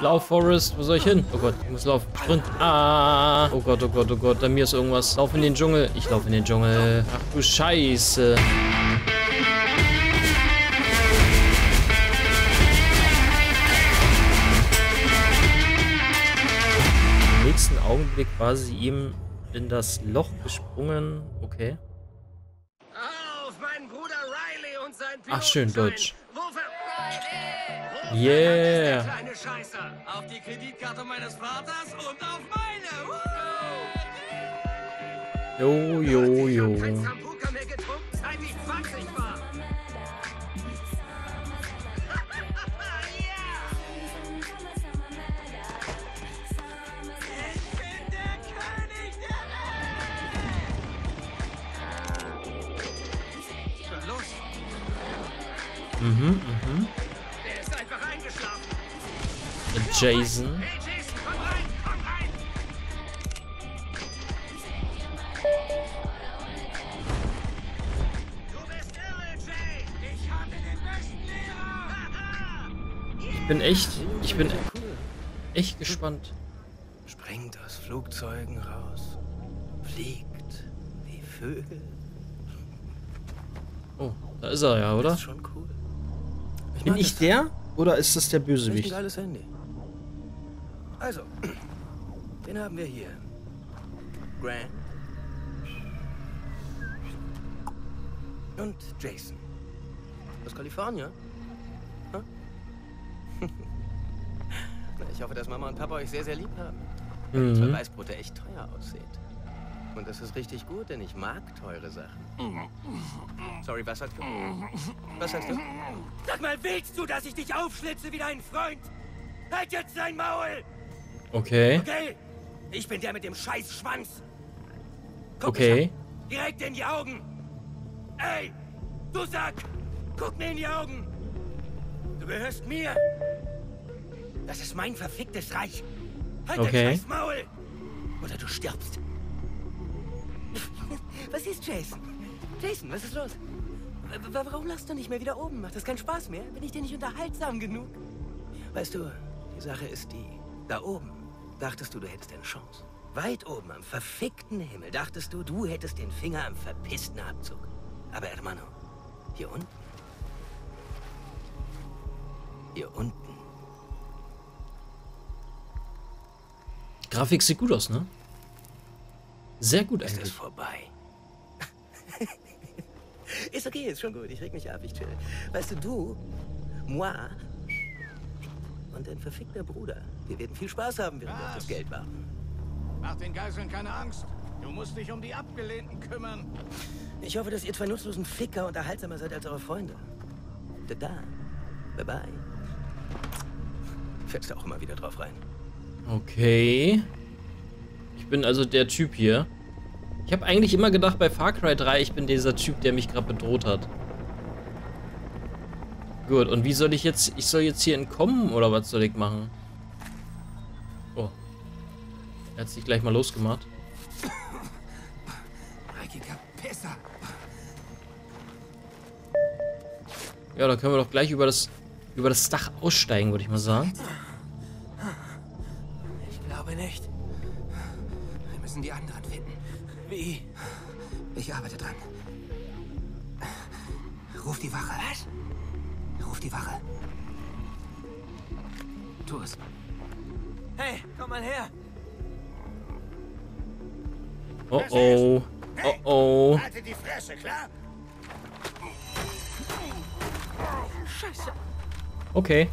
Lauf, Forest. Wo soll ich hin? Oh Gott, ich muss laufen. Sprint. Ah. Oh Gott, oh Gott, oh Gott. Bei mir ist irgendwas. Lauf in den Dschungel. Ich laufe in den Dschungel. Ach du Scheiße. Im nächsten Augenblick war sie ihm in das Loch gesprungen. Okay. Auf, mein Bruder Riley und sein Ach, schön. Deutsch. Wofür? Yeah. kleine Scheißer? Auf die Kreditkarte meines Vaters und auf meine. Jo, jo, jo. hab kein Jay. Ich! Ich bin echt, ich bin echt gespannt. Springt aus Flugzeugen raus. Fliegt wie Vögel. Oh, da ist er ja, oder? Ist schon cool. Bin mag ich das. der? Oder ist das der Echt ein Bösewicht? geiles Handy. Also, den haben wir hier. Grant. Und Jason. Aus Kalifornien? Na, ich hoffe, dass Mama und Papa euch sehr, sehr lieb haben. Weil die zwei Mhm. Weißbrote echt teuer aussieht. Und das ist richtig gut, denn ich mag teure Sachen. Sorry, was sagst du? Was sagst du? Sag mal, willst du, dass ich dich aufschlitze wie dein Freund? Halt jetzt dein Maul! Okay, Okay? Ich bin der mit dem scheiß Schwanz. Guck okay. Direkt in die Augen. Ey, du Sack! Guck mir in die Augen! Du gehörst mir! Das ist mein verficktes Reich! Halt Okay. dein scheiß Maul! Oder du stirbst! was ist Jason? Jason, was ist los? W- Warum lachst du nicht mehr wieder oben? Macht das keinen Spaß mehr? Bin ich dir nicht unterhaltsam genug? Weißt du, die Sache ist die, da oben dachtest du, du hättest eine Chance. Weit oben am verfickten Himmel dachtest du, du hättest den Finger am verpissten Abzug. Aber Hermano, hier unten, hier unten, Grafik sieht gut aus, ne? Sehr gut ist es eigentlich. vorbei. ist okay, ist schon gut, ich reg mich ab, ich chill. Weißt du, du, moi und dein verfickter Bruder, wir werden viel Spaß haben, während wir auf das? Geld warten. Mach den Geiseln keine Angst. Du musst dich um die Abgelehnten kümmern. Ich hoffe, dass ihr zwei nutzlosen Ficker unterhaltsamer seid als eure Freunde. Da, da. Bye bye. Fällst du auch immer wieder drauf rein. Okay. Ich bin also der Typ hier. Ich habe eigentlich immer gedacht bei Far Cry 3, ich bin dieser Typ, der mich gerade bedroht hat. Gut, und wie soll ich jetzt... Ich soll jetzt hier entkommen, oder was soll ich machen? Oh. Er hat sich gleich mal losgemacht. Ja, dann können wir doch gleich über das... Über das Dach aussteigen, würde ich mal sagen. Ich glaube nicht. Wir müssen die anderen finden. Wie? Ich arbeite dran. Ruf die Wache. Was? Die Wache. Tu es. Hey, komm mal her. Oh oh. Oh oh. Halte die Fresse, klar? Scheiße. Okay.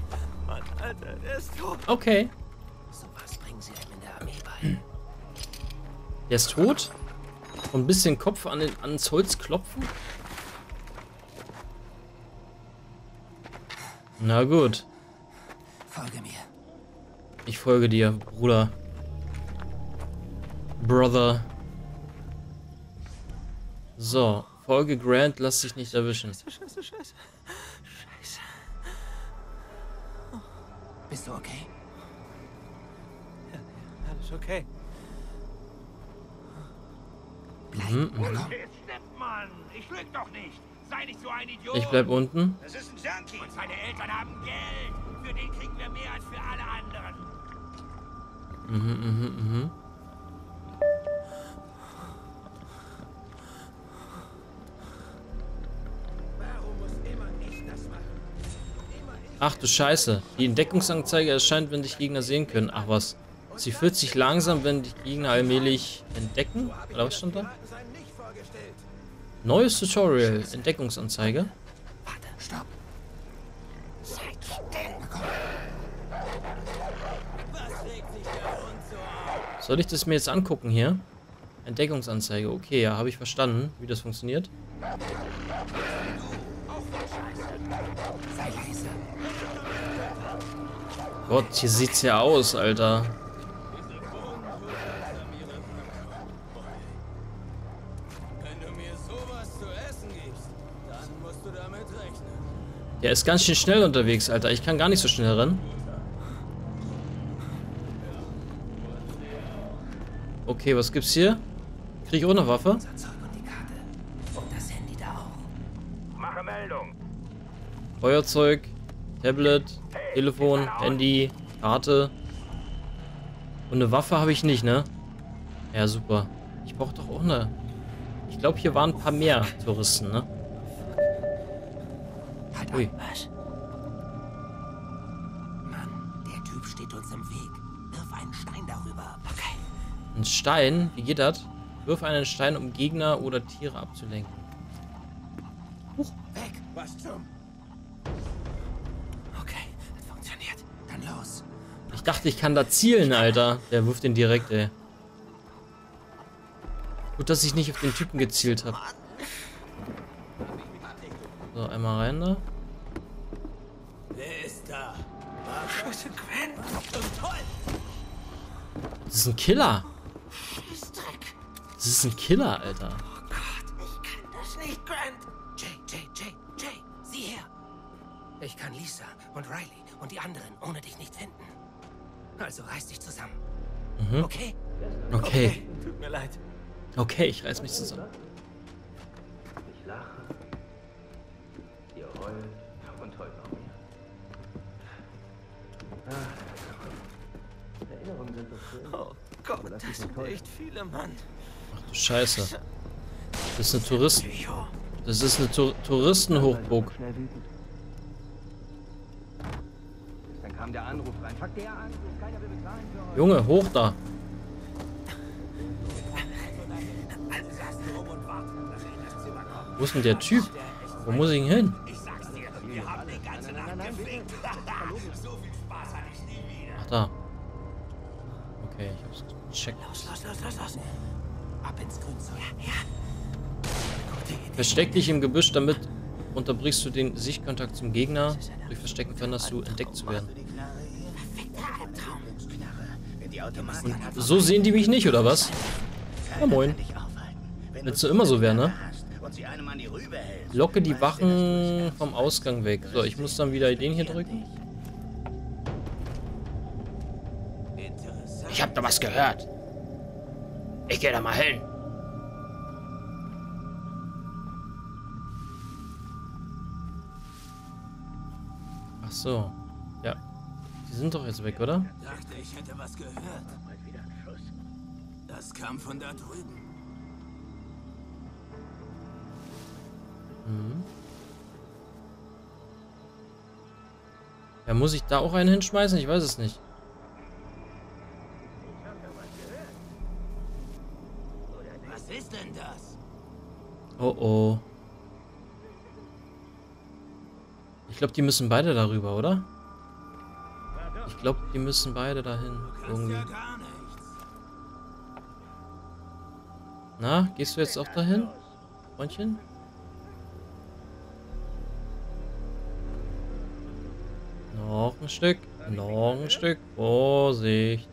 Mann, Alter, er ist tot. Okay. So was bringen sie einem in der Armee bei. Der ist tot. Und ein bisschen Kopf an den, ans Holz klopfen. Na gut. Folge mir. Ich folge dir, Bruder. Brother. So, folge Grant, lass dich nicht erwischen. Scheiße, scheiße, scheiße. Scheiße. Bist du okay? Ja, ja, alles okay. Bleib Mhm, stimmt, Mann. Ich lüg doch nicht. Sei nicht so ein Idiot. Ich bleib unten. Das ist ein Junkie. Und seine Eltern haben Geld. Für den kriegen wir mehr als für alle anderen. Mhm, mhm, mhm. Ach du Scheiße. Die Entdeckungsanzeige erscheint, wenn dich Gegner sehen können. Ach was. Sie fühlt sich langsam, wenn dich Gegner allmählich entdecken. Oder was stand da? Neues Tutorial. Entdeckungsanzeige. Warte, stopp. Seid still. Soll ich das mir jetzt angucken hier? Entdeckungsanzeige. Okay, ja, habe ich verstanden, wie das funktioniert. Gott, hier sieht's ja aus, Alter. Der ist ganz schön schnell unterwegs, Alter. Ich kann gar nicht so schnell rennen. Okay, was gibt's hier? Krieg ich auch eine Waffe? Feuerzeug, Tablet, Telefon, Handy, Karte. Und eine Waffe habe ich nicht, ne? Ja, super. Ich brauche doch auch eine. Ich glaube, hier waren ein paar mehr Touristen, ne? Ui. was? Mann, der Typ steht uns im Weg. Wirf einen Stein darüber. Okay. Ein Stein? Wie geht das? Wirf einen Stein, um Gegner oder Tiere abzulenken. Weg. Was zum? Okay, das funktioniert. Dann los. Ich dachte, ich kann da zielen, Alter. Der wirft den direkt, ey. Gut, dass ich nicht auf den Typen gezielt habe. So, einmal rein da. Da? Scheiße, Gwen. Das ist ein Killer. Dreck. Das ist ein Killer, Alter. Oh Gott, ich kann das nicht, Grant. Jay, Jay, Jay, Jay, sieh her. Ich kann Lisa und Riley und die anderen ohne dich nicht finden. Also reiß dich zusammen. Mhm. Okay? Okay. Tut mir leid. Okay, ich reiß mich zusammen. Ich lache, Ach, Erinnerungen sind so schön. Oh Gott, das sind echt viele, Mann. Ach du Scheiße. Das ist eine Touristen. Das ist eine Tour Touristenhochburg. Dann kam der Anruf rein. Fuck der Anruf, keiner will bezahlen für euch. Junge, hoch da. Wo ist denn der Typ? Wo muss ich denn hin? Ich sag's dir, wir haben die ganze Nacht gefickt. so viel da. Okay, ich hab's gecheckt. Los, los, los, los, los. Ab ins Grünzeug. Ja, ja. Versteck dich im Gebüsch, damit unterbrichst du den Sichtkontakt zum Gegner. Durch Verstecken verhinderst du, entdeckt zu werden. Automatik So sehen die mich nicht, oder was? Ja, moin. Willst du immer so werden, ne? und. Locke die Wachen vom Ausgang weg. So, ich muss dann wieder den hier drücken. Ich hab da was gehört. Ich geh da mal hin. Ach so. Ja. Die sind doch jetzt weg, oder? Dachte, ich hätte was gehört. Das kam von da drüben. Mhm. Ja, muss ich da auch einen hinschmeißen? Ich weiß es nicht. Oh oh. Ich glaube, die müssen beide darüber, oder? Ich glaube, die müssen beide dahin. Kannst Irgendwie. ja gar nichts. Na, gehst du jetzt auch dahin? Freundchen? Noch ein Stück. Noch ein Stück. Vorsicht.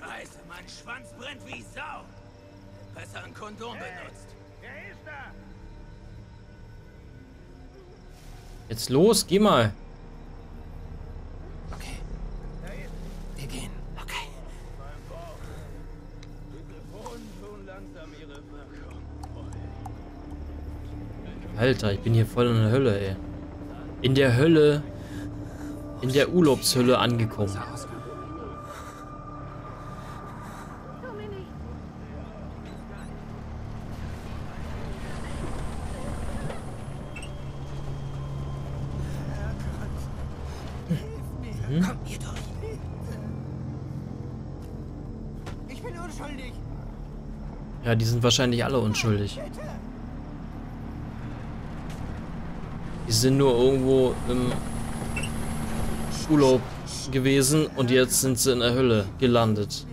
Scheiße, mein Schwanz brennt wie Sau. Besser ein Kondom benutzt. Jetzt los, geh mal. Okay. Wir gehen. Okay. Alter, ich bin hier voll in der Hölle, ey. In der Hölle. In der Urlaubshölle angekommen. Komm hier durch. Ich bin unschuldig. Ja, die sind wahrscheinlich alle unschuldig. Die sind nur irgendwo im Urlaub gewesen und jetzt sind sie in der Hölle gelandet.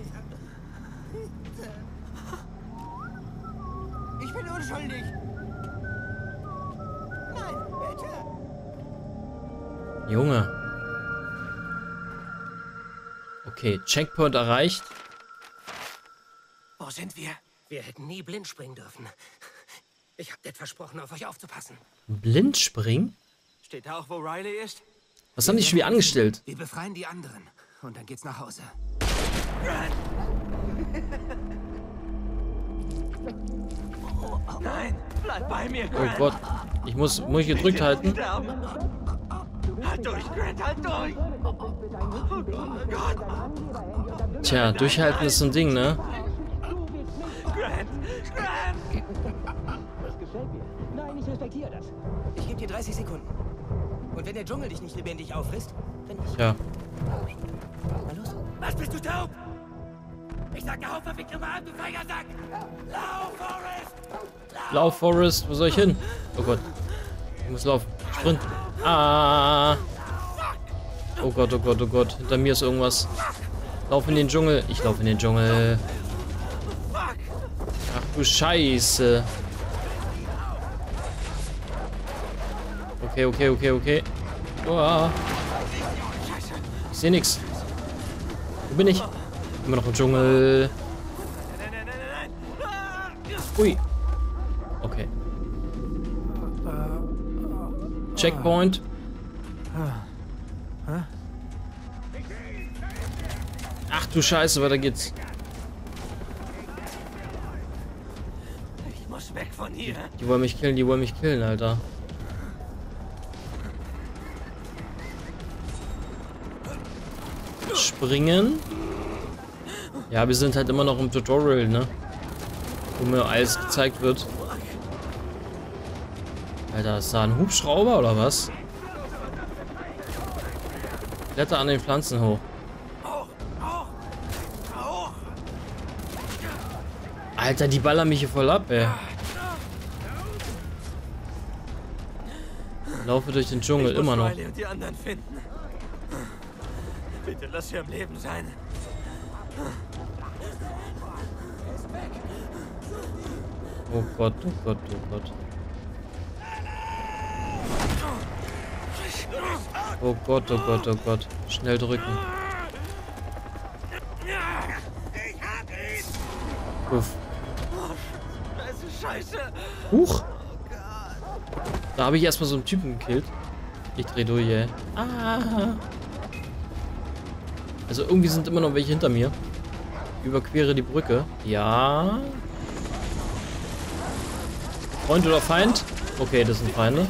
Ich bin unschuldig. Nein, bitte. Junge. Okay, Checkpoint erreicht. Wo sind wir? Wir hätten nie blind springen dürfen. Ich hab dir versprochen, auf euch aufzupassen. Blind springen? Steht da auch, wo Riley ist? Was haben die schon wieder angestellt? Wir befreien die anderen. Und dann geht's nach Hause. Nein, bleib bei mir, Oh Gott. Ich muss, muss ich gedrückt halten? Halt durch, Grant, halt durch! Oh Gott! Tja, durchhalten ist so ein Ding, ne? Grant! Grant! Nein, ich respektiere das. Ich gebe dir 30 Sekunden. Und wenn der Dschungel dich nicht lebendig auffrisst, dann ich. Tja. Na los. Was bist du taub? Ich sag der Hauptverfickte mal an, du Feigersack! Lauf, Forrest! Lauf, Forrest. Wo soll ich hin? Oh Gott. Ich muss laufen. Sprint. Ah. Oh Gott, oh Gott, oh Gott. Hinter mir ist irgendwas. Lauf in den Dschungel. Ich laufe in den Dschungel. Ach du Scheiße. Okay, okay, okay, okay. Uah. Ich sehe nichts. Wo bin ich? Immer noch im Dschungel. Ui. Okay. Checkpoint. Ach du Scheiße, weiter geht's. Ich muss weg von hier. Die wollen mich killen, die wollen mich killen, Alter. Springen. Ja, wir sind halt immer noch im Tutorial, ne? Wo mir alles gezeigt wird. Alter, ist da ein Hubschrauber oder was? Kletter an den Pflanzen hoch. Alter, die ballern mich hier voll ab, ey. Laufe durch den Dschungel, immer noch. Bitte lass sie am Leben sein. Oh Gott, oh Gott, oh Gott. Oh Gott, oh Gott, oh Gott. Schnell drücken. Uff. Huch. Da habe ich erstmal so einen Typen gekillt. Ich dreh durch, ey. Ah. Also irgendwie sind immer noch welche hinter mir. Überquere die Brücke. Ja. Freund oder Feind? Okay, das sind Feinde.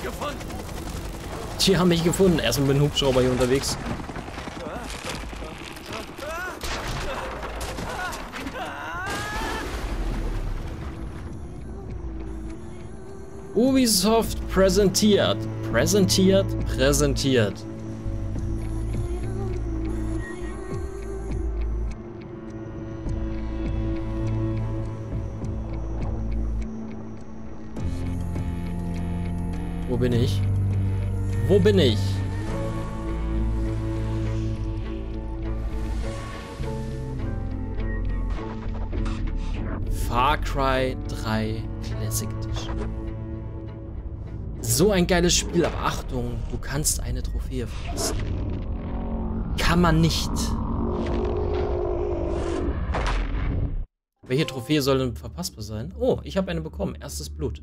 Die haben mich gefunden. Erstmal mit dem Hubschrauber hier unterwegs. Ubisoft präsentiert. Präsentiert, präsentiert. Wo bin ich? Wo bin ich? Far Cry 3 Classic Edition. So ein geiles Spiel, aber Achtung, du kannst eine Trophäe verpassen. Kann man nicht. Welche Trophäe soll denn verpassbar sein? Oh, ich habe eine bekommen. Erstes Blut.